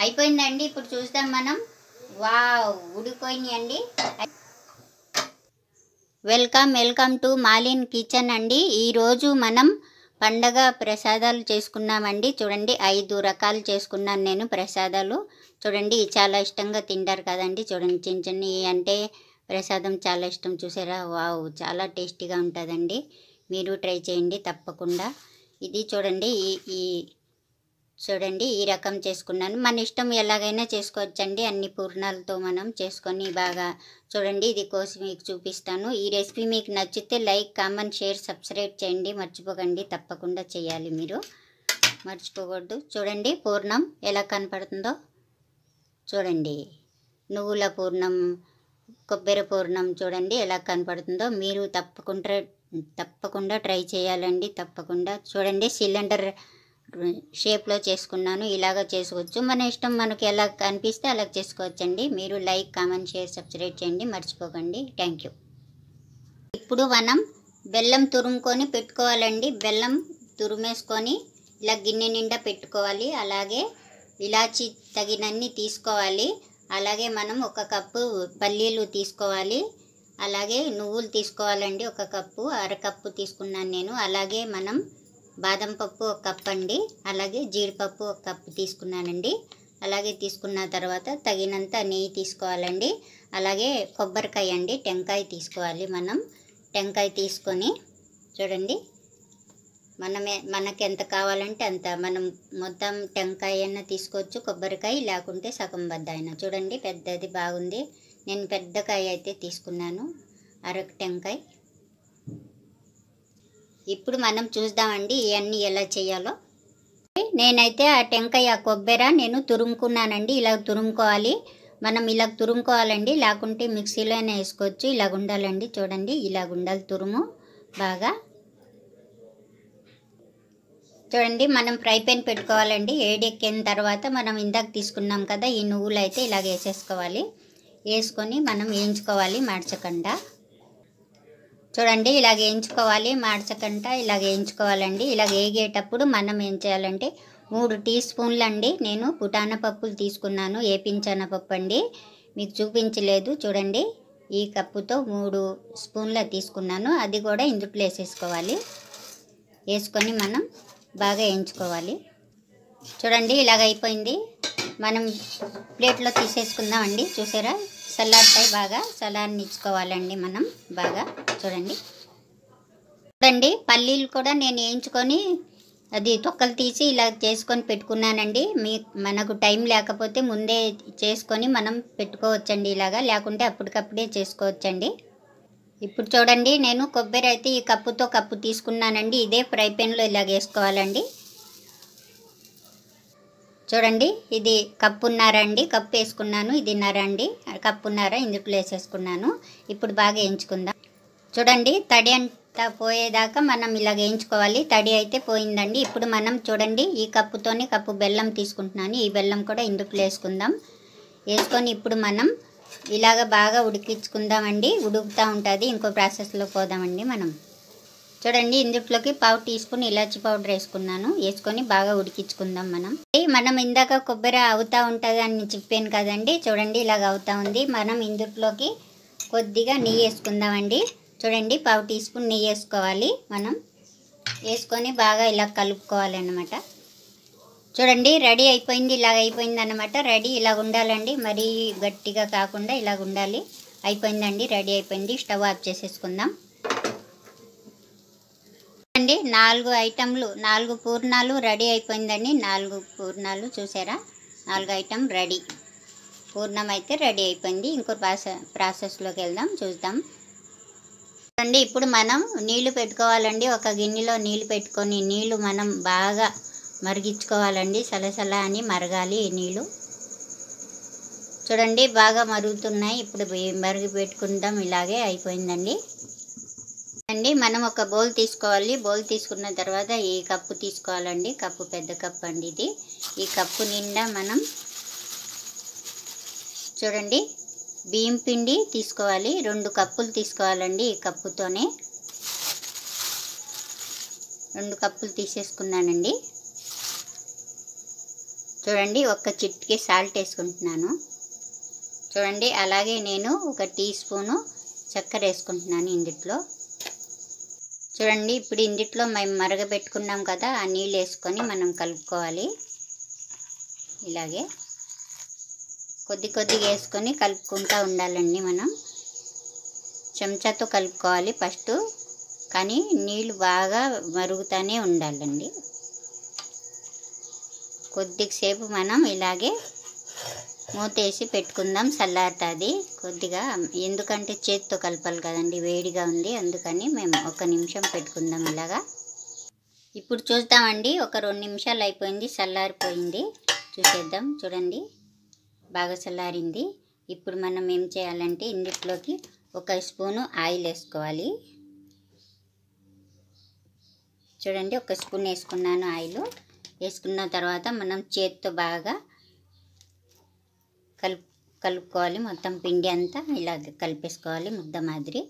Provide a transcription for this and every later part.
అయిపోయిందండి. ఇప్పుడు చూస్తాం మనం. Wow ఉడిపోయినాయండి welcome welcome to Malin kitchen అండి. ఈరోజు మనం పండగ ప్రసాదాలు చేసుకున్నామండి. చూడండి ఐదు రకాలు చేసుకున్నాను నేను ప్రసాదాలు. చూడండి చాలా ఇష్టంగా తింటారు కదండి. చూడండి చిన్న చిన్న అంటే ప్రసాదం చాలా ఇష్టం. చూసారా? వావ్ చాలా టేస్టీగా ఉంటుందండి. మీరు ట్రై చేయండి తప్పకుండా. ఇది చూడండి ఈ ఈ చూడండి ఈ రకం చేసుకున్నాను. మన ఇష్టం ఎలాగైనా చేసుకోవచ్చండి. అన్ని పూర్ణాలతో మనం చేసుకొని బాగా చూడండి ఇది కోసి మీకు చూపిస్తాను. ఈ రెసిపీ మీకు నచ్చితే లైక్ కామెంట్ షేర్ సబ్స్క్రైబ్ చేయండి. మర్చిపోకండి తప్పకుండా చేయాలి మీరు. మర్చిపోకూడదు. చూడండి పూర్ణం ఎలా కనపడుతుందో. చూడండి నువ్వుల పూర్ణం కొబ్బరి పూర్ణం చూడండి ఎలా కనపడుతుందో. మీరు తప్పకుండా తప్పకుండా ట్రై చేయాలండి తప్పకుండా. చూడండి సిలిండర్ షేప్లో చేసుకున్నాను ఇలాగ చేసుకోవచ్చు. మన ఇష్టం మనకి ఎలా కనిపిస్తే అలా చేసుకోవచ్చండి. మీరు లైక్ కామెంట్ షేర్ సబ్స్క్రైబ్ చేయండి. మర్చిపోకండి. Thank you. ఇప్పుడు మనం బెల్లం తురుముకొని పెట్టుకోవాలండి. బెల్లం తురుమేసుకొని ఇలా గిన్నె నిండా పెట్టుకోవాలి. అలాగే ఇలాచి తగినన్ని తీసుకోవాలి. అలాగే మనం ఒక కప్పు పల్లీలు తీసుకోవాలి. అలాగే నువ్వులు తీసుకోవాలండి. ఒక కప్పు అరకప్పు తీసుకున్నాను నేను. అలాగే మనం బాదం పప్పు ఒక కప్ అండి. అలాగే జీడిపప్పు ఒక కప్పు తీసుకున్నానండి. అలాగే తీసుకున్న తర్వాత తగినంత నెయ్యి తీసుకోవాలండి. అలాగే కొబ్బరికాయ అండి టెంకాయ తీసుకోవాలి మనం. టెంకాయ తీసుకొని చూడండి. మనమే మనకి ఎంత కావాలంటే అంత మనం మొత్తం టెంకాయ అయినా తీసుకోవచ్చు కొబ్బరికాయ లేకుంటే సగం బద్ద అయినా. చూడండి పెద్దది బాగుంది. నేను పెద్ద కాయ అయితే తీసుకున్నాను. అరకు టెంకాయ. ఇప్పుడు మనం చూద్దామండి ఇవన్నీ ఎలా చేయాలో. నేనైతే ఆ టెంకాయ కొబ్బరి నేను తురుముకున్నానండి ఇలా తురుముకోవాలి. మనం ఇలా తురుముకోవాలండి లేకుంటే మిక్సీలోనే వేసుకోవచ్చు ఇలా ఉండాలండి చూడండి ఇలా ఉండాలి తురుము బాగా. చూడండి మనం ఫ్రై పెన్ పెట్టుకోవాలండి. ఏడెక్కిన తర్వాత మనం ఇందాక తీసుకున్నాం కదా ఈ నువ్వులు అయితే ఇలాగ వేసేసుకోవాలి. వేసుకొని మనం వేయించుకోవాలి మార్చకుండా. చూడండి ఇలాగ వేయించుకోవాలి. మార్చకంట ఇలా వేయించుకోవాలండి. ఇలా వేగేటప్పుడు మనం ఏం చేయాలంటే మూడు టీ స్పూన్లు అండి నేను పుటాన పప్పులు తీసుకున్నాను. ఏపించాన పప్పు అండి? మీకు చూపించలేదు. చూడండి ఈ కప్పుతో మూడు స్పూన్ల తీసుకున్నాను. అది కూడా ఇందుట్లో వేసేసుకోవాలి. వేసుకొని మనం బాగా వేయించుకోవాలి. చూడండి ఇలాగ అయిపోయింది. మనం ప్లేట్లో తీసేసుకుందామండి. చూసారా? సలాడ్పై బాగా చల్లారనిచ్చుకోవాలండి మనం బాగా. చూడండి. చూడండి పల్లీలు కూడా నేను వేయించుకొని అది తొక్కలు తీసి ఇలా చేసుకొని పెట్టుకున్నానండి. మీ మనకు టైం లేకపోతే ముందే చేసుకొని మనం పెట్టుకోవచ్చండి ఇలాగా. లేకుంటే అప్పటికప్పుడే చేసుకోవచ్చండి. ఇప్పుడు చూడండి నేను కొబ్బరి అయితే ఈ కప్పుతో కప్పు తీసుకున్నానండి. ఇదే ఫ్రై పెన్లో ఇలాగ వేసుకోవాలండి. చూడండి ఇది కప్పున్నర అండి కప్పు వేసుకున్నాను ఇది నర అండి కప్పున్నర ఇందులో వేసేసుకున్నాను. ఇప్పుడు బాగా వేయించుకుందాం. చూడండి తడి అంతా పోయేదాకా మనం ఇలా వేయించుకోవాలి. తడి అయితే పోయిందండి. ఇప్పుడు మనం చూడండి ఈ కప్పుతోని కప్పు బెల్లం తీసుకుంటున్నాను. ఈ బెల్లం కూడా ఇందులో వేసుకుందాం. వేసుకొని ఇప్పుడు మనం ఇలాగ బాగా ఉడికించుకుందామండి. ఉడుకుతూ ఉంటుంది. ఇంకో ప్రాసెస్లో పోదామండి మనం. చూడండి ఇందులోకి పావు టీ స్పూన్ ఇలాచి పౌడర్ వేసుకున్నాను. వేసుకొని బాగా ఉడికించుకుందాం మనం. మనం ఇందాక కొబ్బరి అవుతూ ఉంటుంది అని చెప్పాను కదండి. చూడండి ఇలాగ అవుతా ఉంది. మనం ఇందులోకి కొద్దిగా నెయ్యి వేసుకుందామండి. చూడండి పావు టీ స్పూన్ నెయ్యి వేసుకోవాలి మనం. వేసుకొని బాగా ఇలా కలుపుకోవాలి అన్నమాట చూడండి రెడీ అయిపోయింది ఇలాగ అయిపోయింది అనమాట రెడీ ఇలాగ ఉండాలండి. మరీ గట్టిగా కాకుండా ఇలాగ ఉండాలి. అయిపోయిందండి రెడీ అయిపోయింది. స్టవ్ ఆఫ్ చేసేసుకుందాం. అండి నాలుగు ఐటెంలు నాలుగు పూర్ణాలు రెడీ అయిపోయిందండి. నాలుగు పూర్ణాలు చూసారా? నాలుగు ఐటెం రెడీ. పూర్ణం అయితే రెడీ అయిపోయింది. ఇంకో ప్రాసెస్ ప్రాసెస్లోకి వెళ్దాం చూద్దాం. చూడండి ఇప్పుడు మనం నీళ్ళు పెట్టుకోవాలండి. ఒక గిన్నెలో నీళ్ళు పెట్టుకొని నీళ్ళు మనం బాగా మరిగించుకోవాలండి. సలసల అని మరగాలి నీళ్ళు. నీళ్ళు చూడండి బాగా మరుగుతున్నాయి. ఇప్పుడు మరిగి పెట్టుకుందాం. ఇలాగే అయిపోయిందండి. అండి మనం ఒక బౌల్ తీసుకోవాలి. బౌల్ తీసుకున్న తర్వాత ఈ కప్పు తీసుకోవాలండి? కప్పు పెద్ద కప్పు అండి ఇది. ఈ కప్పు నిండా మనం చూడండి బియ్యం పిండి తీసుకోవాలి. రెండు కప్పులు తీసుకోవాలండి ఈ కప్పుతోనే. రెండు కప్పులు తీసేసుకున్నానండి. చూడండి ఒక చిట్కి సాల్ట్ వేసుకుంటున్నాను. చూడండి అలాగే నేను ఒక టీ స్పూను చక్కెర వేసుకుంటున్నాను ఇందుట్లో. చూడండి ఇప్పుడు ఇందిట్లో మేము మరగబెట్టుకున్నాం కదా ఆ నీళ్ళు వేసుకొని మనం కలుపుకోవాలి. ఇలాగే కొద్ది కొద్దిగా వేసుకొని కలుపుకుంటూ ఉండాలండి మనం. చెంచాతో కలుపుకోవాలి ఫస్ట్ కానీ నీళ్ళు బాగా మరుగుతూనే ఉండాలండి. కొద్దిసేపు మనం ఇలాగే మూతేసి పెట్టుకుందాం చల్లారుతుంది. కొద్దిగా ఎందుకంటే చేతితో కలపాలి కదండి వేడిగా ఉంది అందుకని మేము ఒక నిమిషం పెట్టుకుందాం ఇలాగా. ఇప్పుడు చూద్దామండి ఒక రెండు నిమిషాలు అయిపోయింది చల్లారిపోయింది. చూసేద్దాం చూడండి బాగా చల్లారింది. ఇప్పుడు మనం ఏం చేయాలంటే ఇందులోకి ఒక స్పూను ఆయిల్ వేసుకోవాలి. చూడండి ఒక స్పూన్ వేసుకున్నాను ఆయిల్. వేసుకున్న తర్వాత మనం చేతితో బాగా కలుపు కలుపుకోవాలి. మొత్తం పిండి అంతా ఇలాగ కలిపేసుకోవాలి ముద్ద మాదిరి.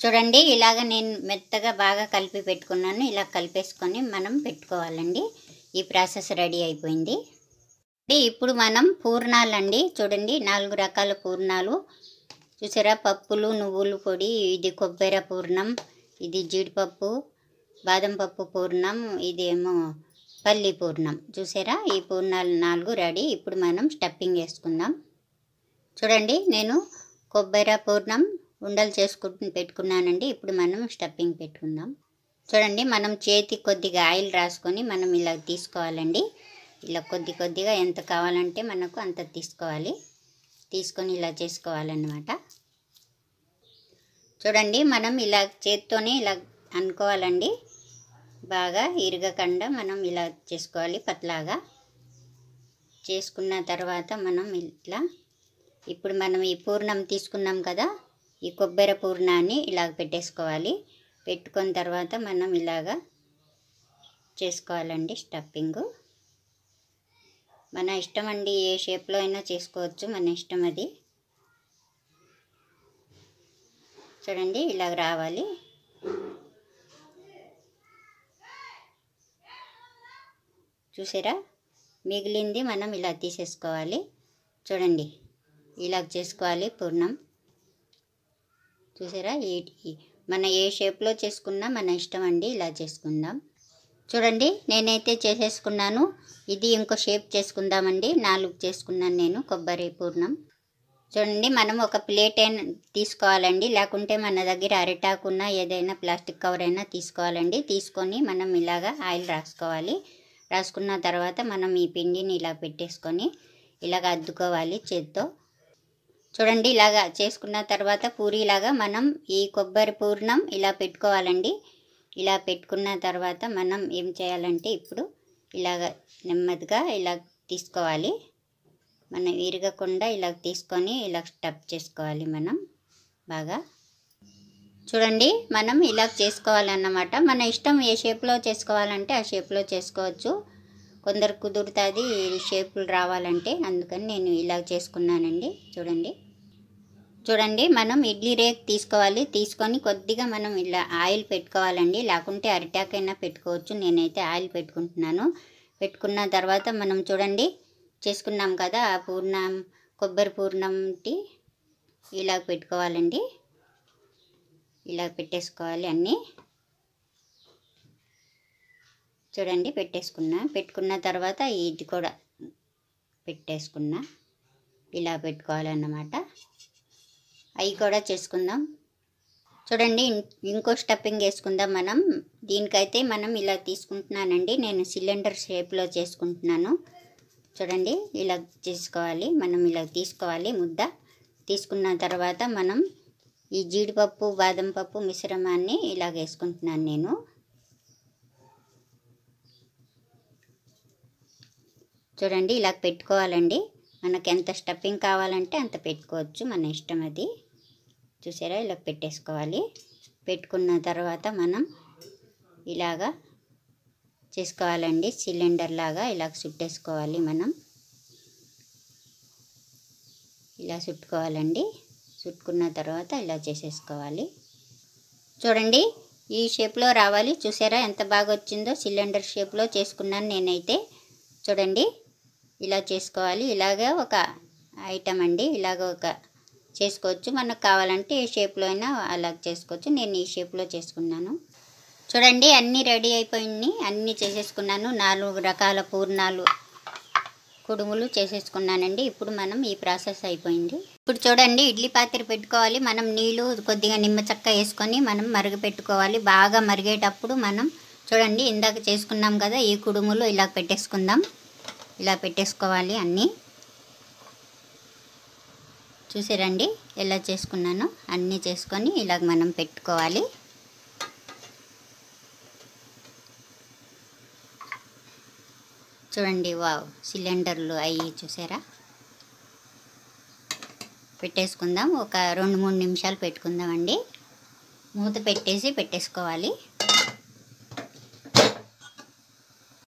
చూడండి ఇలాగ నేను మెత్తగా బాగా కలిపి పెట్టుకున్నాను. ఇలా కలిపేసుకొని మనం పెట్టుకోవాలండి. ఈ ప్రాసెస్ రెడీ అయిపోయింది. ఇప్పుడు మనం పూర్ణాలండి. చూడండి నాలుగు రకాల పూర్ణాలు. చూసారా పప్పులు నువ్వులు పొడి ఇది కొబ్బరి పూర్ణం ఇది జీడిపప్పు బాదం పప్పు పూర్ణం ఇదేమో పల్లి పూర్ణం. చూసారా? ఈ పూర్ణాలు నాలుగు రెడీ. ఇప్పుడు మనం స్టఫింగ్ వేసుకుందాం. చూడండి నేను కొబ్బరి పూర్ణం ఉండలు చేసుకుంటు పెట్టుకున్నానండి. ఇప్పుడు మనం స్టఫింగ్ పెట్టుకుందాం. చూడండి మనం చేతి కొద్దిగా ఆయిల్ రాసుకొని మనం ఇలా తీసుకోవాలండి. ఇలా కొద్ది కొద్దిగా ఎంత కావాలంటే మనకు అంత తీసుకోవాలి. తీసుకొని ఇలా చేసుకోవాలన్నమాట. చూడండి మనం ఇలా చేత్తోనే ఇలా అనుకోవాలండి. బాగా ఇరగకుండా మనం ఇలా చేసుకోవాలి పతలాగా చేసుకున్న తర్వాత మనం ఇట్లా ఇప్పుడు మనం ఈ పూర్ణం తీసుకున్నాం కదా ఈ కొబ్బరి పూర్ణాన్ని ఇలాగ పెట్టేసుకోవాలి. పెట్టుకున్న తర్వాత మనం ఇలాగా చేసుకోవాలండి స్టఫింగు. మన ఇష్టం అండి ఏ షేప్లో అయినా చేసుకోవచ్చు మన ఇష్టం అది. చూడండి ఇలాగ రావాలి. చూసారా? మిగిలింది మనం ఇలా తీసేసుకోవాలి. చూడండి ఇలా చేసుకోవాలి పూర్ణం. చూసారా? మన ఏ షేప్లో చేసుకున్నా మన ఇష్టం అండి ఇలా చేసుకుందాం. చూడండి నేనైతే చేసేసుకున్నాను. ఇది ఇంకో షేప్ చేసుకుందామండి. నాలుగు చేసుకున్నాను నేను కొబ్బరి పూర్ణం. చూడండి మనం ఒక ప్లేట్ అయినా తీసుకోవాలండి. లేకుంటే మన దగ్గర అరిటాకున్న ఏదైనా ప్లాస్టిక్ కవర్ అయినా తీసుకోవాలండి. తీసుకొని మనం ఇలాగా ఆయిల్ రాసుకోవాలి. రాసుకున్న తర్వాత మనం ఈ పిండిని ఇలా పెట్టేసుకొని ఇలాగ అద్దుకోవాలి చేత్తో. చూడండి ఇలాగా చేసుకున్న తర్వాత పూరిలాగా మనం ఈ కొబ్బరి పూర్ణం ఇలా పెట్టుకోవాలండి. ఇలా పెట్టుకున్న తర్వాత మనం ఏం చేయాలంటే ఇప్పుడు ఇలాగ నెమ్మదిగా ఇలా తీసుకోవాలి. మనం విరగకుండా ఇలా తీసుకొని ఇలా స్టఫ్ చేసుకోవాలి మనం బాగా. చూడండి మనం ఇలా చేసుకోవాలన్నమాట. మన ఇష్టం ఏ షేప్లో చేసుకోవాలంటే ఆ షేప్లో చేసుకోవచ్చు. కొందరు కుదురుతుంది షేపులు రావాలంటే అందుకని నేను ఇలా చేసుకున్నానండి. చూడండి. చూడండి మనం ఇడ్లీ రేక్ తీసుకోవాలి. తీసుకొని కొద్దిగా మనం ఇలా ఆయిల్ పెట్టుకోవాలండి. లేకుంటే అరిటాకైనా పెట్టుకోవచ్చు. నేనైతే ఆయిల్ పెట్టుకుంటున్నాను. పెట్టుకున్న తర్వాత మనం చూడండి చేసుకున్నాం కదా ఆ పూర్ణం కొబ్బరి పూర్ణంటి ఇలా పెట్టుకోవాలండి. ఇలా పెట్టేసుకోవాలి అన్నీ. చూడండి పెట్టేసుకున్నా. పెట్టుకున్న తర్వాత ఇది కూడా పెట్టేసుకున్నా. ఇలా పెట్టుకోవాలన్నమాట. అవి కూడా చేసుకుందాం. చూడండి ఇంకో స్టఫింగ్ వేసుకుందాం మనం. దీనికైతే మనం ఇలా తీసుకుంటున్నానండి. నేను సిలిండర్ షేప్లో చేసుకుంటున్నాను. చూడండి ఇలా చేసుకోవాలి. మనం ఇలా తీసుకోవాలి ముద్ద. తీసుకున్న తర్వాత మనం ఈ జీడిపప్పు బాదం పప్పు మిశ్రమాన్ని ఇలా వేసుకుంటున్నాను నేను. చూడండి ఇలా పెట్టుకోవాలండి. మనకి ఎంత స్టఫింగ్ కావాలంటే అంత పెట్టుకోవచ్చు మన ఇష్టం అది. చూసారా ఇలా పెట్టేసుకోవాలి. పెట్టుకున్న తర్వాత మనం ఇలాగా చేసుకోవాలండి. సిలిండర్ లాగా ఇలా చుట్టేసుకోవాలి మనం. ఇలా చుట్టుకోవాలండి. చుట్టుకున్న తర్వాత ఇలా చేసేసుకోవాలి. చూడండి ఈ షేప్లో రావాలి. చూసారా ఎంత బాగా వచ్చిందో? సిలిండర్ షేప్లో చేసుకున్నాను నేనైతే. చూడండి ఇలా చేసుకోవాలి. ఇలాగే ఒక ఐటమ్ అండి. ఇలాగ ఒక చేసుకోవచ్చు. మనకు కావాలంటే ఏ షేప్లో అయినా అలా చేసుకోవచ్చు. నేను ఈ షేప్లో చేసుకున్నాను. చూడండి అన్నీ రెడీ అయిపోయింది అన్నీ చేసేసుకున్నాను. నాలుగు రకాల పూర్ణాలు కుడుములు చేసేసుకున్నానండి. ఇప్పుడు మనం ఈ ప్రాసెస్ అయిపోయింది. ఇప్పుడు చూడండి ఇడ్లీ పాత్ర పెట్టుకోవాలి. మనం నీళ్ళు కొద్దిగా నిమ్మ చెక్క వేసుకొని మనం మరుగపెట్టుకోవాలి బాగా మరిగేటప్పుడు మనం చూడండి ఇందాక చేసుకున్నాం కదా ఈ కుడుములు ఇలా పెట్టేసుకుందాం. ఇలా పెట్టేసుకోవాలి అన్నీ. చూసారండి ఎలా చేసుకున్నాను అన్నీ చేసుకొని ఇలాగ మనం పెట్టుకోవాలి. చూడండి వావ్ సిలిండర్లు అవి చూసారా? పెట్టేసుకుందాం ఒక రెండు మూడు నిమిషాలు పెట్టుకుందామండి. మూత పెట్టేసి పెట్టేసుకోవాలి.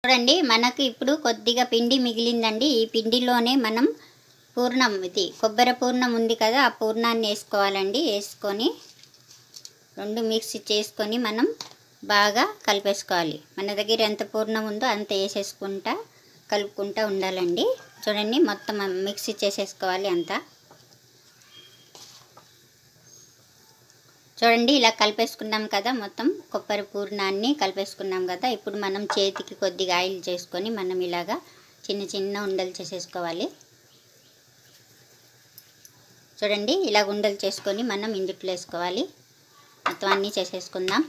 చూడండి మనకు ఇప్పుడు కొద్దిగా పిండి మిగిలిందండి. ఈ పిండిలోనే మనం పూర్ణం ఇది కొబ్బరి పూర్ణం ఉంది కదా ఆ పూర్ణాన్ని వేసుకోవాలండి. వేసుకొని రెండు మిక్స్ చేసుకొని మనం బాగా కలిపేసుకోవాలి. మన దగ్గర ఎంత పూర్ణం ఉందో అంత వేసేసుకుంటా. కలుపుకుంటా ఉండాలండి. చూడండి మొత్తం మిక్సీ చేసేసుకోవాలి అంతా. చూడండి ఇలా కలిపేసుకున్నాం కదా మొత్తం కొబ్బరి పూర్ణాన్ని కలిపేసుకున్నాం కదా ఇప్పుడు మనం చేతికి కొద్దిగా ఆయిల్ చేసుకొని మనం ఇలాగా చిన్న చిన్న ఉండలు చేసేసుకోవాలి. చూడండి ఇలా ఉండలు చేసుకొని మనం ఇందుట్లో వేసుకోవాలి. మొత్తం అన్నీ చేసేసుకుందాం.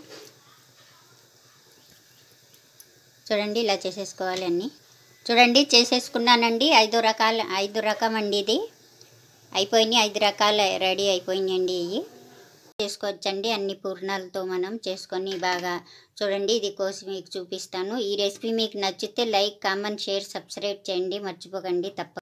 చూడండి ఇలా చేసేసుకోవాలి అన్నీ. చూడండి చేసేసుకున్నానండి. ఐదు రకాల ఐదు రకం అండి ఇది. అయిపోయినాయి ఐదు రకాల రెడీ అయిపోయినాయండి ఇవి. చేసుకోవచ్చండి అన్ని పూర్ణాలతో మనం చేసుకొని బాగా చూడండి ఇది కోసి మీకు చూపిస్తాను. ఈ రెసిపీ మీకు నచ్చితే లైక్ కామెంట్ షేర్ సబ్స్క్రైబ్ చేయండి. మర్చిపోకండి తప్ప